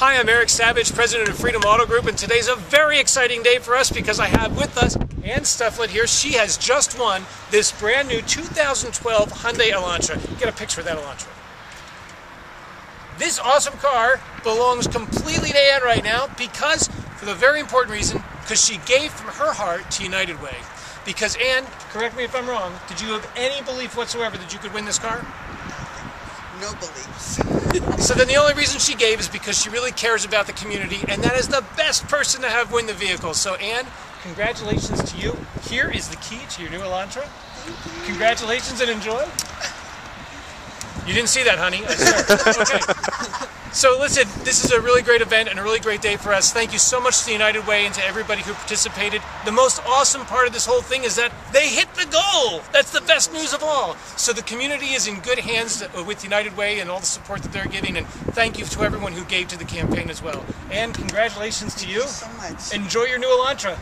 Hi, I'm Eric Savage, president of Freedom Auto Group, and today's a very exciting day for us because I have with us Ann Stufflet here. She has just won this brand new 2012 Hyundai Elantra. Get a picture of that Elantra. This awesome car belongs completely to Ann right now because, for the very important reason, because she gave from her heart to United Way. Because Ann, correct me if I'm wrong, did you have any belief whatsoever that you could win this car? No beliefs. So then the only reason she gave is because she really cares about the community, and that is the best person to have win the vehicle. So Ann, congratulations to you. Here is the key to your new Elantra. Congratulations and enjoy. You didn't see that, honey. Oh, I. Okay. So listen, this is a really great event and a really great day for us. Thank you so much to the United Way and to everybody who participated. The most awesome part of this whole thing is that they hit the goal. That's the best news of all. So the community is in good hands uh, with United Way and all the support that they're giving. And thank you to everyone who gave to the campaign as well. And congratulations to Thank you. you so much. Enjoy your new Elantra.